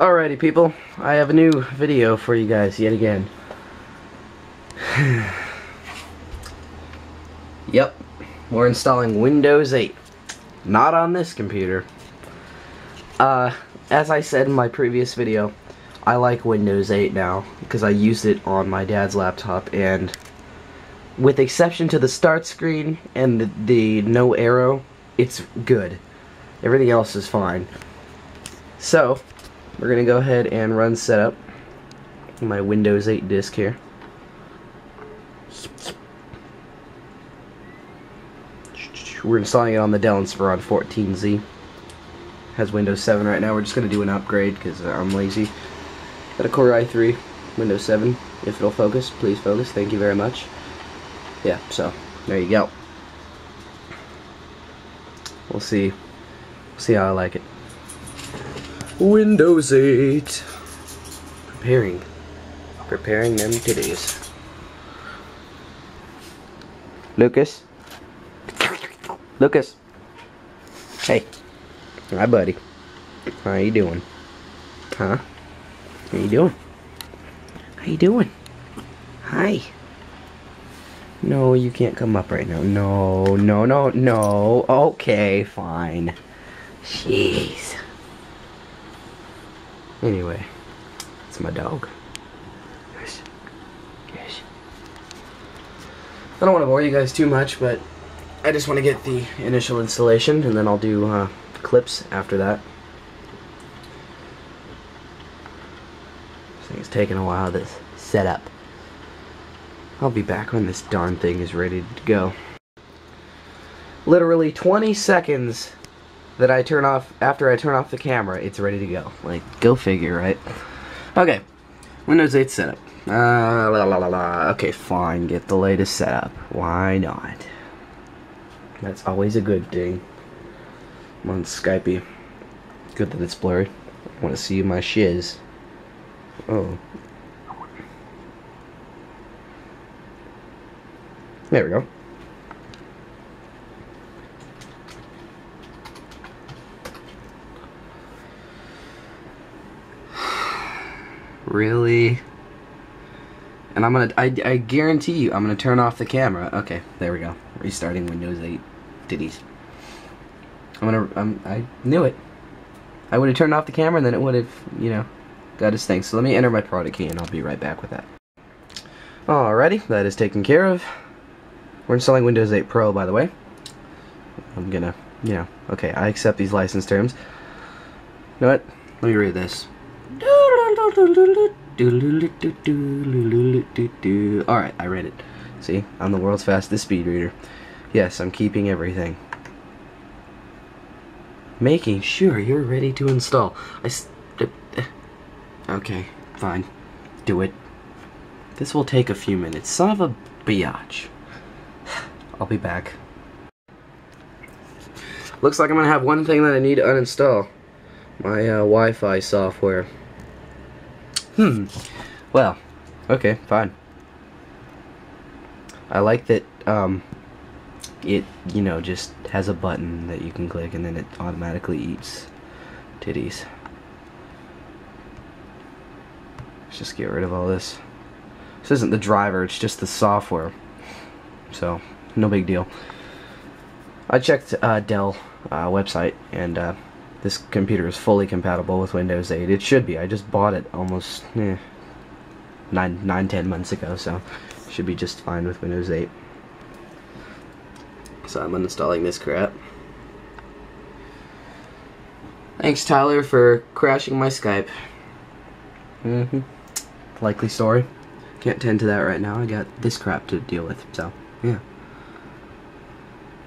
Alrighty people, I have a new video for you guys yet again. yep, we're installing Windows 8. Not on this computer. Uh, as I said in my previous video, I like Windows 8 now because I used it on my dad's laptop and with exception to the start screen and the, the no Aero, it's good. Everything else is fine. So, we're going to go ahead and run setup. My Windows 8 disk here. We're installing it on the Dell Inspiron 14Z. Has Windows 7 right now. We're just going to do an upgrade because I'm lazy. Got a Core i3, Windows 7. If it'll focus, please focus. Thank you very much. Yeah, so there you go. We'll see. We'll see how I like it. Windows 8. Preparing. Preparing them titties. Lucas? Lucas? Hey. Hi, buddy. How you doing? Huh? How you doing? How you doing? Hi. No, you can't come up right now. No, no, no, no. Okay, fine. Jeez. Anyway, it's my dog. Yes. Yes. I don't want to bore you guys too much, but I just want to get the initial installation, and then I'll do uh, clips after that. This thing's taking a while to set up. I'll be back when this darn thing is ready to go. Literally 20 seconds that I turn off, after I turn off the camera, it's ready to go. Like, go figure, right? Okay, Windows 8 setup. Uh, la, la, la, la. Okay, fine, get the latest setup. Why not? That's always a good thing. I'm on Skype. Good that it's blurry. I want to see my shiz. Oh. There we go. Really? And I'm gonna, I, I guarantee you, I'm gonna turn off the camera. Okay, there we go. Restarting Windows 8 titties. I'm gonna, I'm, I knew it. I would have turned off the camera and then it would have, you know, got his thing. So let me enter my product key and I'll be right back with that. Alrighty, that is taken care of. We're installing Windows 8 Pro, by the way. I'm gonna, you know, okay, I accept these license terms. You know what? Let me read this. Alright, I read it. See, I'm the world's fastest speed reader. Yes, I'm keeping everything. Making sure you're ready to install. I okay, fine. Do it. This will take a few minutes. Son of a biatch. I'll be back. Looks like I'm gonna have one thing that I need to uninstall. My uh, Wi-Fi software. Hmm. Well, okay, fine. I like that um, it, you know, just has a button that you can click and then it automatically eats titties. Let's just get rid of all this. This isn't the driver, it's just the software. So, no big deal. I checked uh, Dell uh, website and uh, this computer is fully compatible with Windows 8. It should be. I just bought it almost eh, nine, nine, ten months ago, so should be just fine with Windows 8. So I'm uninstalling this crap. Thanks, Tyler, for crashing my Skype. Mm-hmm. Likely story. Can't tend to that right now. I got this crap to deal with, so, yeah.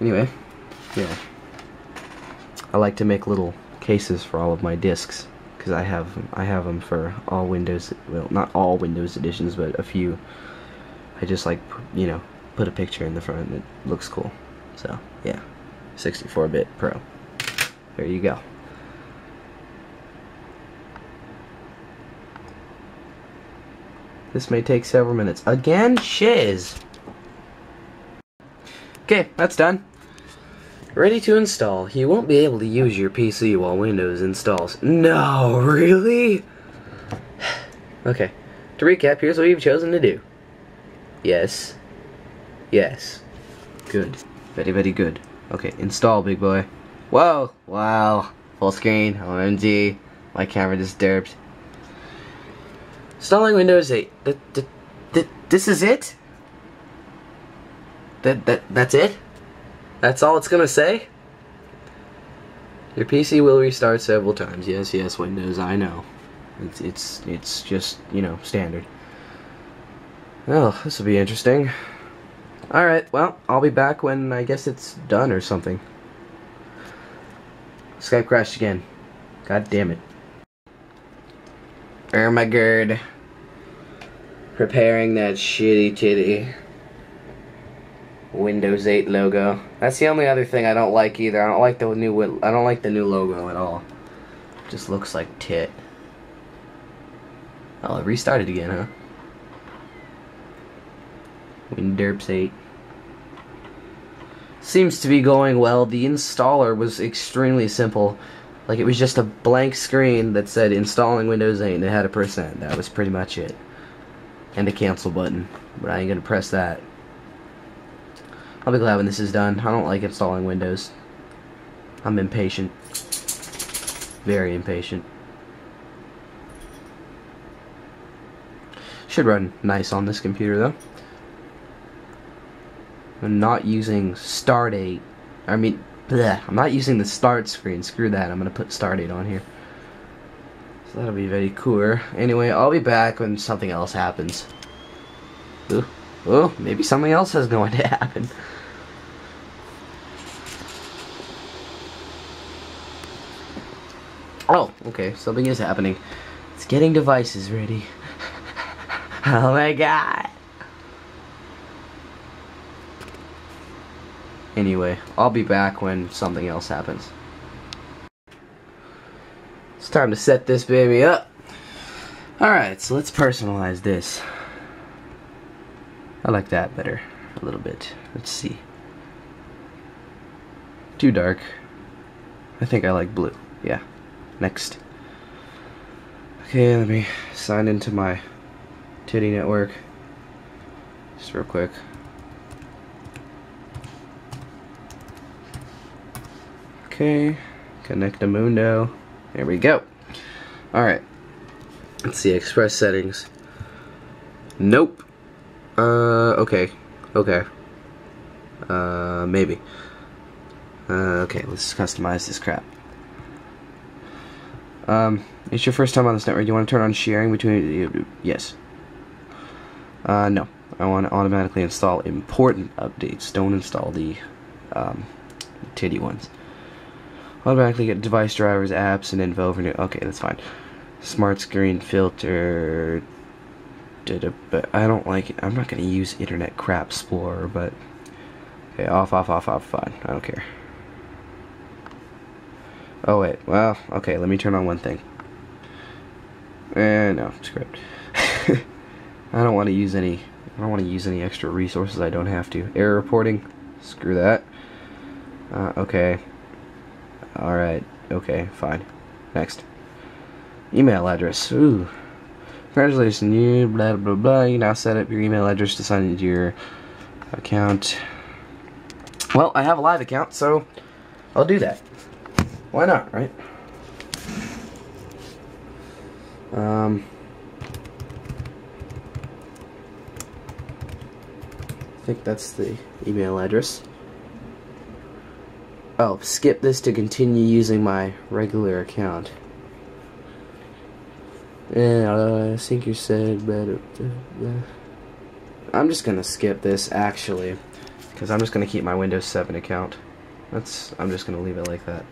Anyway, yeah. I like to make little cases for all of my discs because I have I have them for all Windows well not all Windows editions but a few. I just like you know put a picture in the front it looks cool. So yeah 64-bit Pro. There you go. This may take several minutes. Again shiz. Okay that's done Ready to install. You won't be able to use your PC while Windows installs. No, really? okay. To recap, here's what you've chosen to do. Yes. Yes. Good. Very, very good. Okay, install, big boy. Whoa! Wow. Full screen. OMG. My camera just derped. Installing Windows 8. Th th th this is it? That, that, that's it? That's all it's gonna say? Your PC will restart several times. Yes, yes, Windows, I know. It's, it's, it's just, you know, standard. Well, this will be interesting. Alright, well, I'll be back when I guess it's done or something. Skype crashed again. God damn it. Oh god. Preparing that shitty titty. Windows 8 logo. That's the only other thing I don't like either. I don't like the new I don't like the new logo at all. Just looks like tit. Oh, it restarted again, huh? Winderps 8. Seems to be going well. The installer was extremely simple. Like it was just a blank screen that said installing Windows 8 and it had a percent. That was pretty much it. And a cancel button. But I ain't gonna press that. I'll be glad when this is done. I don't like installing Windows. I'm impatient. Very impatient. Should run nice on this computer though. I'm not using Start8. I mean, bleh, I'm not using the start screen. Screw that. I'm going to put Start8 on here. So that'll be very cool. Anyway, I'll be back when something else happens. Ooh, maybe something else is going to happen. Oh, okay, something is happening. It's getting devices ready. oh my god. Anyway, I'll be back when something else happens. It's time to set this baby up. Alright, so let's personalize this. I like that better, a little bit. Let's see. Too dark. I think I like blue. Yeah. Next. Okay, let me sign into my titty network. Just real quick. Okay, connect a Mundo. There we go. Alright. Let's see, express settings. Nope. Uh, okay. Okay. Uh, maybe. Uh, okay, let's customize this crap. Um, it's your first time on this network. Do you want to turn on sharing between... Yes. Uh, no. I want to automatically install important updates. Don't install the, um, titty ones. Automatically get device drivers, apps, and info for new. Okay, that's fine. Smart screen filter. But I don't like it. I'm not going to use Internet Crap Explorer, but. Okay, off, off, off, off, fine. I don't care. Oh, wait. Well, okay, let me turn on one thing. Eh, no, script. I don't want to use any. I don't want to use any extra resources I don't have to. Error reporting. Screw that. Uh, okay. Alright, okay, fine. Next. Email address. Ooh. Congratulations, you blah blah blah. You now set up your email address to sign into your account. Well, I have a live account, so I'll do that. Why not, right? Um, I think that's the email address. Oh, skip this to continue using my regular account. Yeah, uh, I think you said better. I'm just gonna skip this actually, because I'm just gonna keep my Windows 7 account. That's. I'm just gonna leave it like that.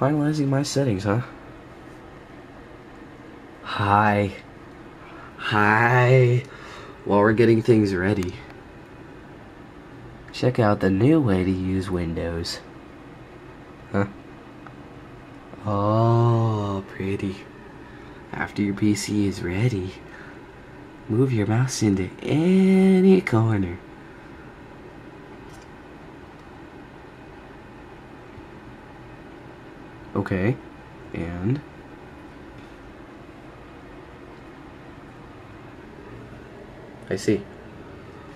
Finalizing my settings, huh? Hi. Hi. While we're getting things ready. Check out the new way to use Windows. Huh? Oh, pretty. After your PC is ready, move your mouse into any corner. Okay. And I see.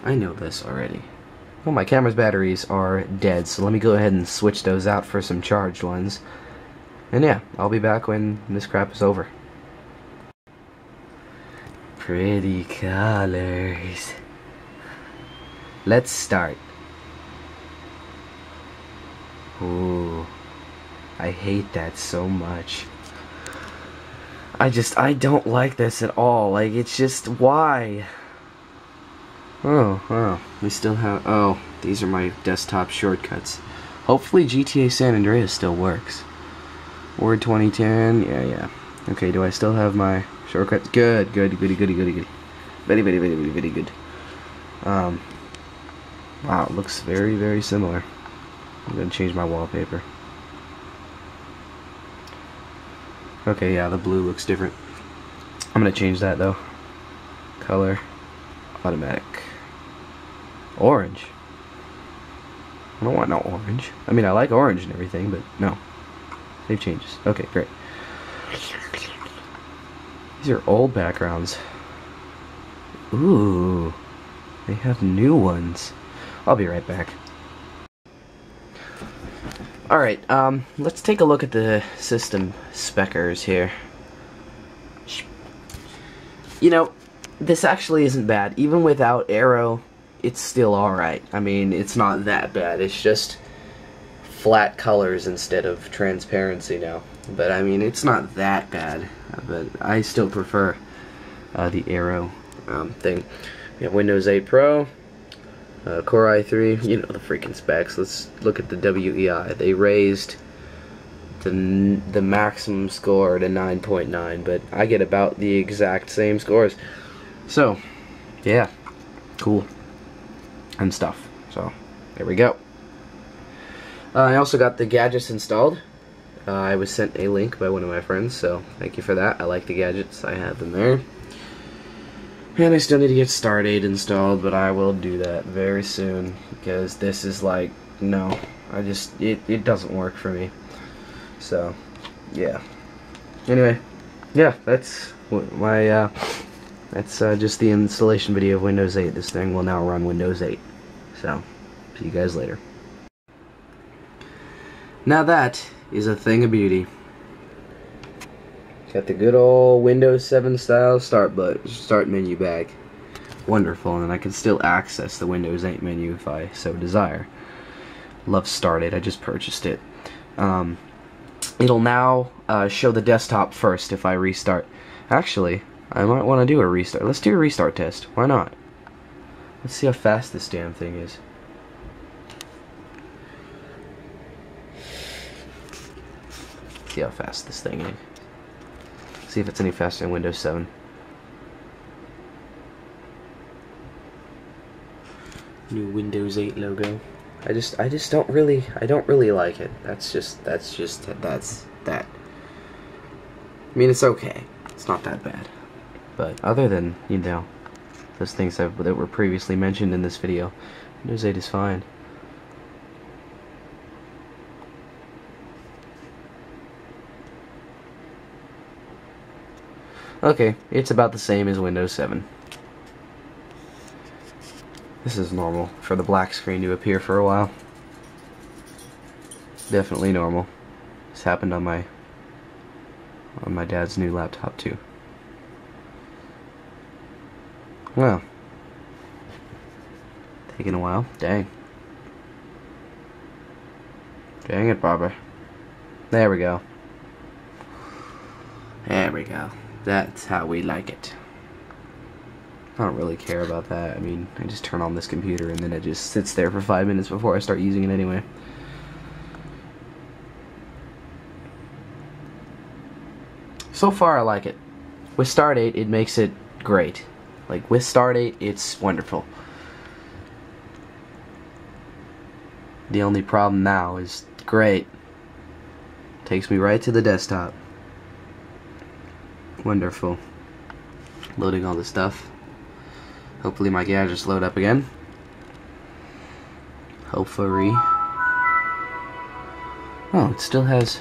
I know this already. Well, my camera's batteries are dead, so let me go ahead and switch those out for some charged ones. And yeah, I'll be back when this crap is over. Pretty colors. Let's start. Ooh. I hate that so much. I just, I don't like this at all. Like, it's just, why? Oh, oh, we still have, oh, these are my desktop shortcuts. Hopefully GTA San Andreas still works. Word 2010, yeah, yeah. Okay, do I still have my shortcuts? Good, good, goody, goody, goody, goody. Very, very, very, very, very good. Um, wow, looks very, very similar. I'm gonna change my wallpaper. Okay, yeah, the blue looks different. I'm gonna change that though. Color, automatic. Orange. I don't want no orange. I mean, I like orange and everything, but no. Save changes. Okay, great. These are old backgrounds. Ooh. They have new ones. I'll be right back. Alright, um, let's take a look at the system speckers here. You know, this actually isn't bad. Even without Aero, it's still alright. I mean, it's not that bad. It's just flat colors instead of transparency now. But I mean, it's not that bad. But I still prefer uh, the Aero um, thing. We have Windows 8 Pro, uh, Core i3, you know the freaking specs. Let's look at the WEI. They raised the, the maximum score to 9.9, .9, but I get about the exact same scores. So, yeah, cool. And stuff. So, there we go. Uh, I also got the gadgets installed. Uh, I was sent a link by one of my friends, so thank you for that. I like the gadgets. I have them there. And I still need to get Start8 installed, but I will do that very soon because this is like, no, I just, it, it doesn't work for me. So, yeah. Anyway, yeah, that's my, uh, that's uh, just the installation video of Windows 8. This thing will now run Windows 8. So, see you guys later. Now that is a thing of beauty. Got the good old Windows 7 style start but start menu back. Wonderful, and I can still access the Windows 8 menu if I so desire. Love Start8. I just purchased it. Um, it'll now uh, show the desktop first if I restart. Actually, I might want to do a restart. Let's do a restart test. Why not? Let's see how fast this damn thing is. See how fast this thing is. See if it's any faster than Windows 7. New Windows 8 logo. I just I just don't really I don't really like it. That's just that's just that's that. I mean it's okay. It's not that bad. But other than, you know, those things that, that were previously mentioned in this video, Windows 8 is fine. Okay, it's about the same as Windows 7. This is normal for the black screen to appear for a while. Definitely normal. This happened on my on my dad's new laptop too. Well, taking a while. Dang. Dang it, Barbara. There we go. There we go. That's how we like it. I don't really care about that. I mean, I just turn on this computer and then it just sits there for five minutes before I start using it anyway. So far, I like it. With Start8, it makes it great. Like, with Start8, it's wonderful. The only problem now is great. Takes me right to the desktop. Wonderful. Loading all the stuff. Hopefully my gadgets load up again. Hopefully. Oh, it still has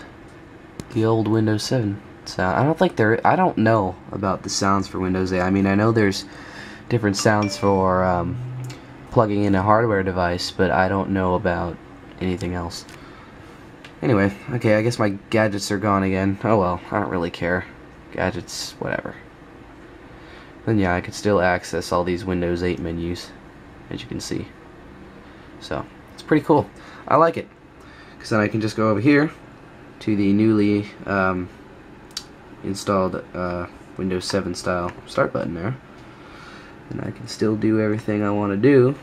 the old Windows 7 sound. I don't think there. I don't know about the sounds for Windows 8. I mean, I know there's different sounds for um, plugging in a hardware device, but I don't know about anything else. Anyway, okay, I guess my gadgets are gone again. Oh well, I don't really care. Gadgets, whatever. Then yeah, I could still access all these Windows 8 menus, as you can see. So, it's pretty cool. I like it. Because then I can just go over here to the newly um, installed uh, Windows 7 style start button there. And I can still do everything I want to do.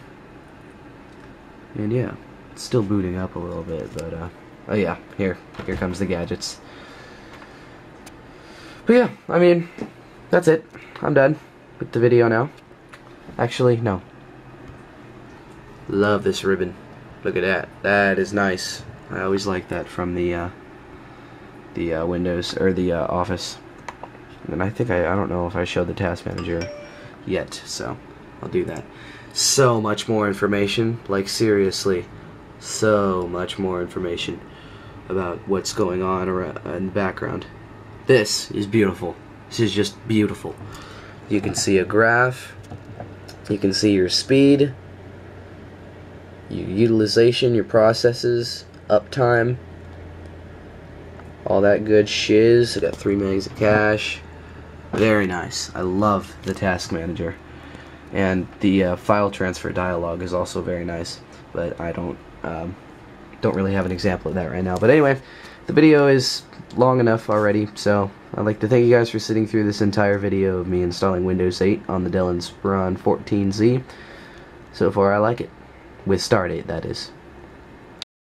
And yeah, it's still booting up a little bit, but uh, oh yeah, here, here comes the gadgets. But yeah, I mean, that's it. I'm done with the video now. Actually, no. Love this ribbon. Look at that. That is nice. I always like that from the uh, the uh, Windows or the uh, Office. And I think I I don't know if I showed the Task Manager yet, so I'll do that. So much more information, like seriously, so much more information about what's going on in the background. This is beautiful. This is just beautiful. You can see a graph. You can see your speed, your utilization, your processes, uptime, all that good shiz. I got 3 megs of cache. Very nice. I love the task manager. And the uh, file transfer dialog is also very nice, but I don't um, don't really have an example of that right now. But anyway, the video is long enough already, so I'd like to thank you guys for sitting through this entire video of me installing Windows 8 on the Dell Inspiron 14Z. So far, I like it. With Start8, that is.